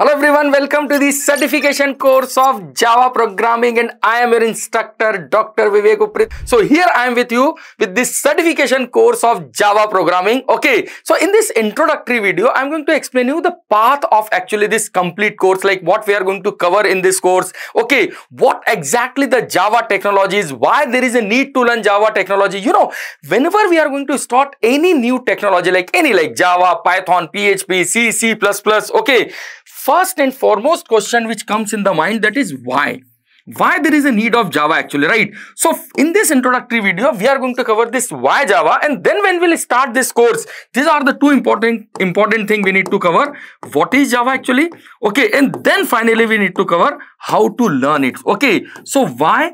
Hello everyone, welcome to the certification course of Java programming and I am your instructor Dr. Vivek Uprit. So here I am with you with this certification course of Java programming. Okay, so in this introductory video, I am going to explain you the path of actually this complete course, like what we are going to cover in this course. Okay, what exactly the Java technology is, why there is a need to learn Java technology. You know, whenever we are going to start any new technology, like any like Java, Python, PHP, C, C++, okay, first and foremost question which comes in the mind that is why. Why there is a need of java actually right? So in this introductory video we are going to cover this why java and then when we'll start this course. These are the two important important thing we need to cover. What is java actually? Okay and then finally we need to cover how to learn it. Okay so why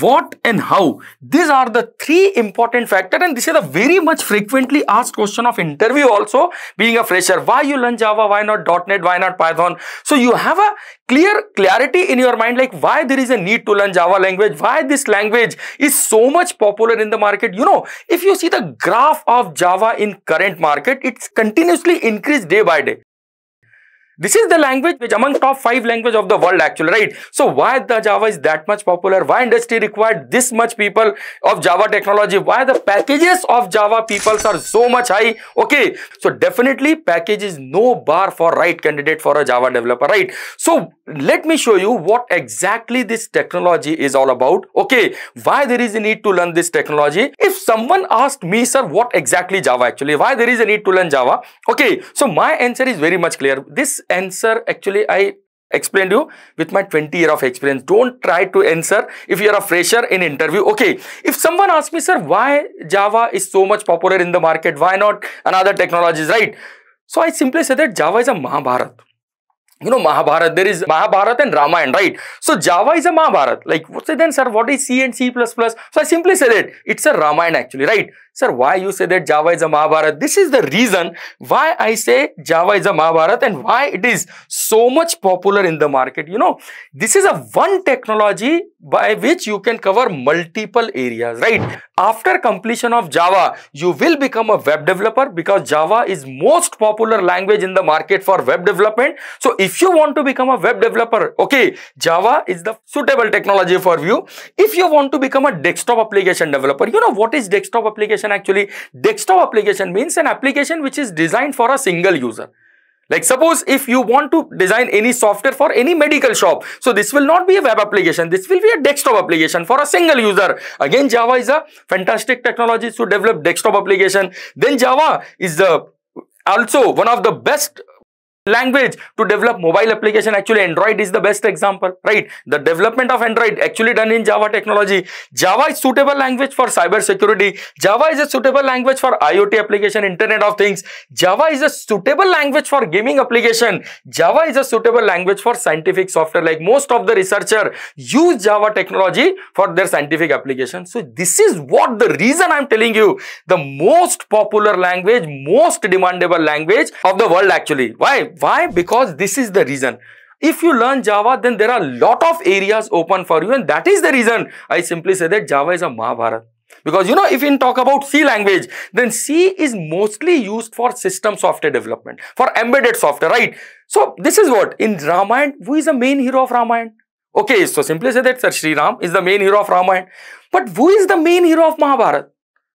what and how. These are the three important factors and this is a very much frequently asked question of interview also. Being a fresher why you learn java why not. net why not python? So you have a clear clarity in your mind like why there is a need to learn java language why this language is so much popular in the market. You know if you see the graph of java in current market it's continuously increased day by day this is the language which among top five language of the world actually, right? So why the Java is that much popular? Why industry required this much people of Java technology? Why the packages of Java peoples are so much high? Okay, so definitely package is no bar for right candidate for a Java developer, right? So let me show you what exactly this technology is all about. Okay, why there is a need to learn this technology? Someone asked me, sir, what exactly Java actually? Why there is a need to learn Java? Okay, so my answer is very much clear. This answer actually I explained to you with my 20 year of experience. Don't try to answer if you're a fresher in interview. Okay, if someone asks me, sir, why Java is so much popular in the market? Why not another technologies, right? So I simply say that Java is a Mahabharat. You know Mahabharat, there is Mahabharat and Ramayana, right? So Java is a Mahabharat. Like, it then, sir? What is C and C++? So I simply said that it's a Ramayana actually, right? Sir, why you say that Java is a Mahabharata? This is the reason why I say Java is a Mahabharata and why it is so much popular in the market. You know, this is a one technology by which you can cover multiple areas, right? After completion of Java, you will become a web developer because Java is most popular language in the market for web development. So if you want to become a web developer, okay, Java is the suitable technology for you. If you want to become a desktop application developer, you know what is desktop application application actually desktop application means an application which is designed for a single user. Like suppose if you want to design any software for any medical shop so this will not be a web application this will be a desktop application for a single user. Again java is a fantastic technology to develop desktop application. Then java is the also one of the best language to develop mobile application. Actually android is the best example right? The development of android actually done in java technology. Java is suitable language for cyber security. Java is a suitable language for iot application internet of things. Java is a suitable language for gaming application. Java is a suitable language for scientific software. Like most of the researcher use java technology for their scientific application. So this is what the reason i'm telling you. The most popular language most demandable language of the world actually. Why why? Because this is the reason. If you learn Java, then there are a lot of areas open for you and that is the reason I simply say that Java is a Mahabharata. Because you know, if you talk about C language, then C is mostly used for system software development, for embedded software, right? So this is what, in Ramayana, who is the main hero of Ramayana? Okay, so simply say that Sir Sri Ram is the main hero of Ramayana. But who is the main hero of Mahabharata?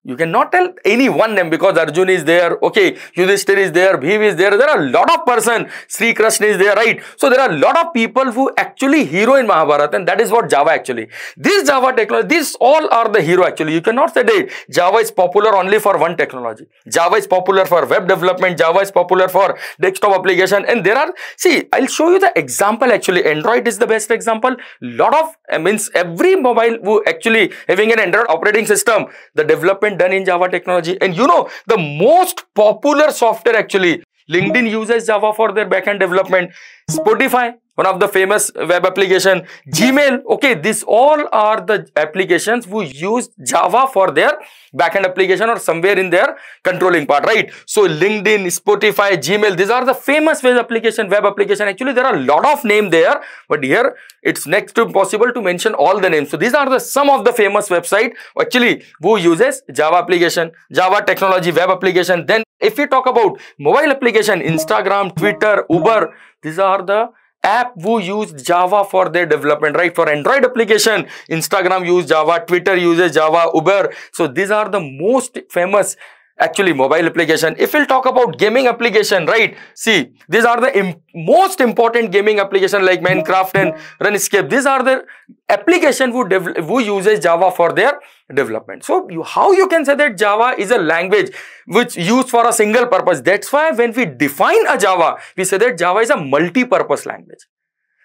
You cannot tell any one name because Arjun is there, okay, Yudhishthir is there, Bhim is there, there are a lot of person, Sri Krishna is there, right? So there are a lot of people who actually hero in Mahabharata and that is what Java actually. This Java technology, these all are the hero actually. You cannot say that Java is popular only for one technology. Java is popular for web development, Java is popular for desktop application and there are, see, I'll show you the example actually. Android is the best example. Lot of, I means every mobile who actually having an Android operating system, the development development done in Java technology. And you know, the most popular software actually, LinkedIn uses Java for their backend development. Spotify, one of the famous web application, Gmail. Okay, these all are the applications who use Java for their backend application or somewhere in their controlling part, right? So LinkedIn, Spotify, Gmail, these are the famous web application, web application. Actually, there are a lot of name there, but here it's next to impossible to mention all the names. So these are the some of the famous website actually who uses Java application, Java technology, web application. Then if we talk about mobile application, Instagram, Twitter, Uber, these are the app who use Java for their development, right? For Android application, Instagram use Java, Twitter uses Java, Uber. So these are the most famous actually mobile application. If we'll talk about gaming application, right? See, these are the most important gaming application like Minecraft and RuneScape. These are the application who, who uses Java for their development. So, you, how you can say that Java is a language which used for a single purpose. That's why when we define a Java, we say that Java is a multi-purpose language.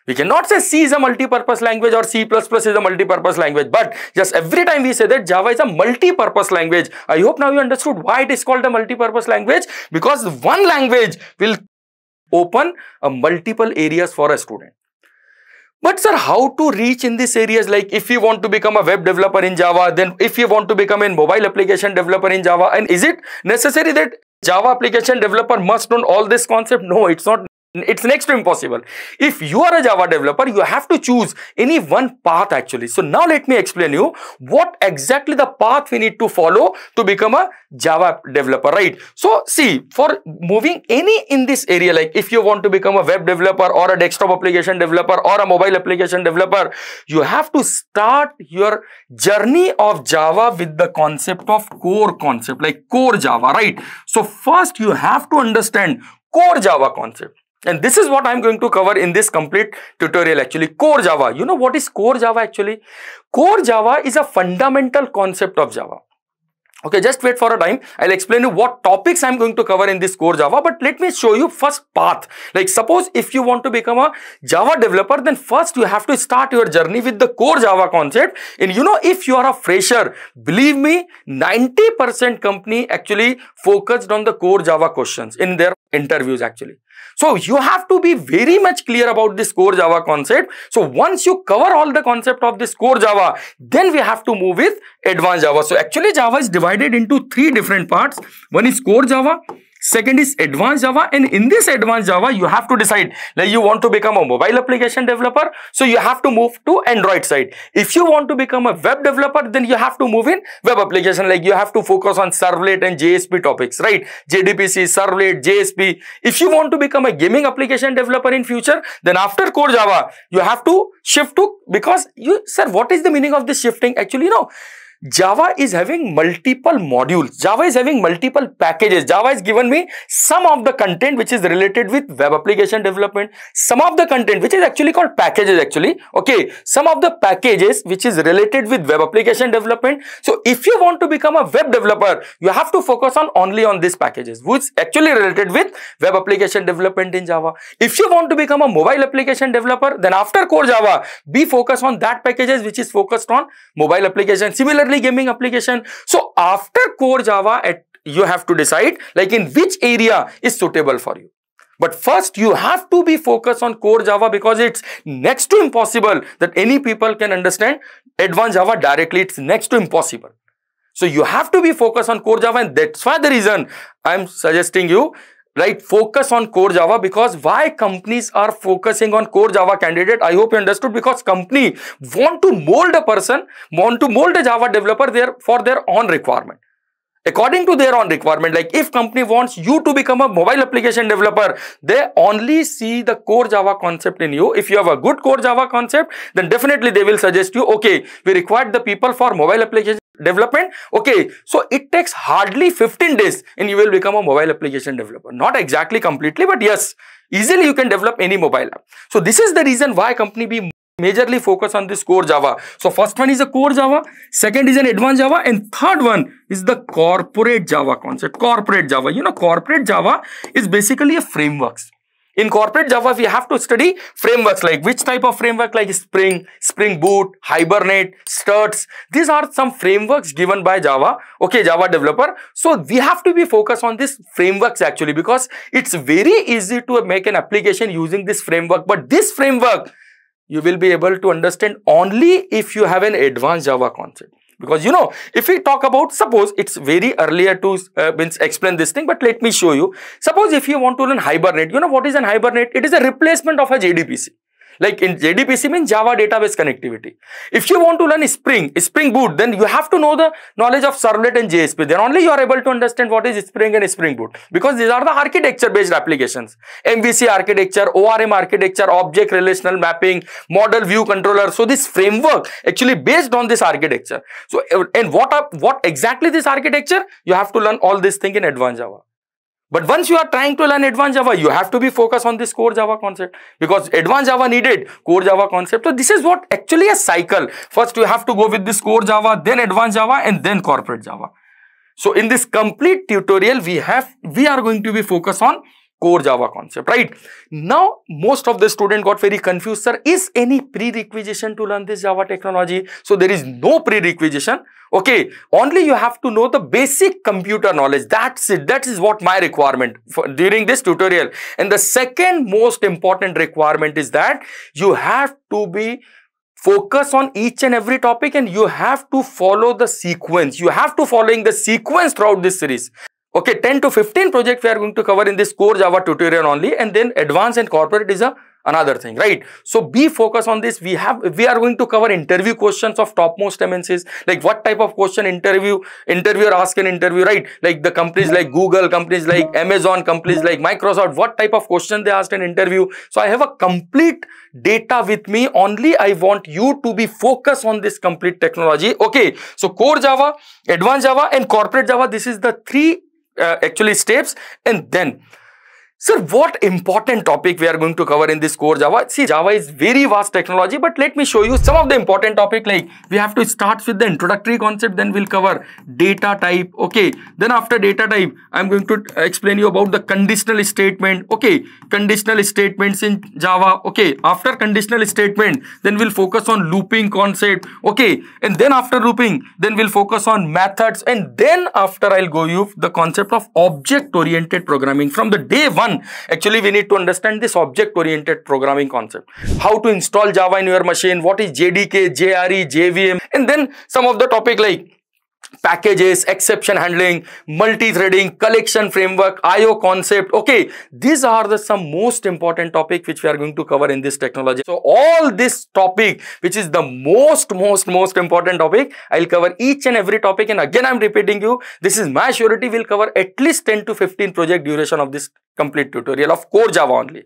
We cannot say C is a multi-purpose language or C++ is a multi-purpose language. But just every time we say that Java is a multi-purpose language, I hope now you understood why it is called a multi-purpose language. Because one language will open a multiple areas for a student. But sir, how to reach in these areas? Like if you want to become a web developer in Java, then if you want to become a mobile application developer in Java, and is it necessary that Java application developer must know all this concept? No, it's not it's next to impossible. If you are a Java developer, you have to choose any one path actually. So now let me explain you what exactly the path we need to follow to become a Java developer, right? So see, for moving any in this area, like if you want to become a web developer or a desktop application developer or a mobile application developer, you have to start your journey of Java with the concept of core concept, like core Java, right? So first you have to understand core Java concept. And this is what I'm going to cover in this complete tutorial actually. Core Java. You know what is core Java actually? Core Java is a fundamental concept of Java. Okay, just wait for a time. I'll explain you what topics I'm going to cover in this core Java. But let me show you first path. Like suppose if you want to become a Java developer, then first you have to start your journey with the core Java concept. And you know, if you are a fresher, believe me, 90% company actually focused on the core Java questions in their interviews actually. So you have to be very much clear about this core Java concept. So once you cover all the concept of this core Java, then we have to move with advanced Java. So actually Java is divided into three different parts. One is core Java, Second is advanced Java and in this advanced Java you have to decide like you want to become a mobile application developer so you have to move to Android side. If you want to become a web developer then you have to move in web application like you have to focus on servlet and JSP topics right JDBC, servlet, JSP. If you want to become a gaming application developer in future then after core Java you have to shift to because you sir what is the meaning of this shifting actually you know Java is having multiple modules. Java is having multiple packages. Java has given me some of the content which is related with web application development. Some of the content which is actually called packages actually. Okay. Some of the packages which is related with web application development. So if you want to become a web developer, you have to focus on only on these packages which actually related with web application development in Java. If you want to become a mobile application developer, then after core Java, be focused on that packages which is focused on mobile application. Similarly, gaming application. So after core Java, at, you have to decide like in which area is suitable for you. But first you have to be focused on core Java because it's next to impossible that any people can understand advanced Java directly. It's next to impossible. So you have to be focused on core Java and that's why the reason I'm suggesting you right? Focus on core java because why companies are focusing on core java candidate? I hope you understood because company want to mold a person want to mold a java developer there for their own requirement. According to their own requirement like if company wants you to become a mobile application developer they only see the core java concept in you. If you have a good core java concept then definitely they will suggest you okay we require the people for mobile application development. Okay so it takes hardly 15 days and you will become a mobile application developer. Not exactly completely but yes easily you can develop any mobile app. So this is the reason why company be majorly focus on this core java. So first one is a core java second is an advanced java and third one is the corporate java concept. Corporate java you know corporate java is basically a frameworks In corporate Java, we have to study frameworks like which type of framework like Spring, Spring Boot, Hibernate, Struts. These are some frameworks given by Java, okay, Java developer. So we have to be focused on these frameworks actually because it's very easy to make an application using this framework. But this framework, you will be able to understand only if you have an advanced Java concept. Because you know, if we talk about, suppose it's very earlier to uh, explain this thing, but let me show you. Suppose if you want to learn Hibernate, you know what is an Hibernate? It is a replacement of a JDBC. Like in JDBC means Java database connectivity. If you want to learn Spring, Spring Boot, then you have to know the knowledge of Servlet and JSP. Then only you are able to understand what is Spring and Spring Boot. Because these are the architecture based applications. MVC architecture, ORM architecture, object relational mapping, model view controller. So this framework actually based on this architecture. So and what are, what exactly this architecture? You have to learn all this thing in advanced Java. But once you are trying to learn advanced Java, you have to be focused on this core Java concept because advanced Java needed core Java concept. So this is what actually a cycle. First you have to go with this core Java, then advanced Java and then corporate Java. So in this complete tutorial, we have, we are going to be focused on core Java concept, right? Now, most of the student got very confused, sir. Is any prerequisition to learn this Java technology? So there is no prerequisition. Okay, only you have to know the basic computer knowledge. That's it. That is what my requirement for, during this tutorial. And the second most important requirement is that you have to be focus on each and every topic and you have to follow the sequence. You have to following the sequence throughout this series. Okay, 10 to 15 projects we are going to cover in this core Java tutorial only and then advanced and corporate is a another thing, right? So be focused on this. We have, we are going to cover interview questions of topmost MNCs, like what type of question interview, interviewer ask an interview, right? Like the companies like Google, companies like Amazon, companies like Microsoft, what type of question they asked an interview. So I have a complete data with me. Only I want you to be focused on this complete technology. Okay. So core Java, advanced Java and corporate Java. This is the three uh, actually steps and then Sir, what important topic we are going to cover in this core Java? See, Java is very vast technology, but let me show you some of the important topic like we have to start with the introductory concept, then we'll cover data type, okay. Then after data type, I'm going to explain you about the conditional statement, okay. Conditional statements in Java, okay. After conditional statement, then we'll focus on looping concept, okay. And then after looping, then we'll focus on methods and then after I'll go you the concept of object-oriented programming from the day one Actually, we need to understand this object-oriented programming concept. How to install Java in your machine, what is JDK, JRE, JVM, and then some of the topic like packages, exception handling, multi-threading, collection framework, IO concept. Okay, these are the some most important topic which we are going to cover in this technology. So all this topic, which is the most, most, most important topic, I'll cover each and every topic. And again, I'm repeating you, this is my surety. We'll cover at least 10 to 15 project duration of this complete tutorial of core Java only.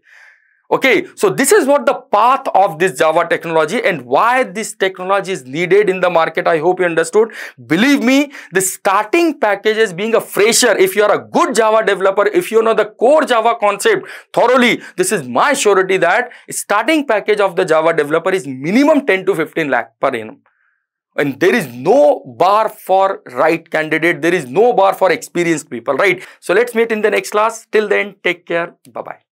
Okay, so this is what the path of this Java technology and why this technology is needed in the market. I hope you understood. Believe me, the starting packages being a fresher, if you are a good Java developer, if you know the core Java concept thoroughly, this is my surety that starting package of the Java developer is minimum 10 to 15 lakh per annum. And there is no bar for right candidate. There is no bar for experienced people, right? So let's meet in the next class. Till then, take care. Bye-bye.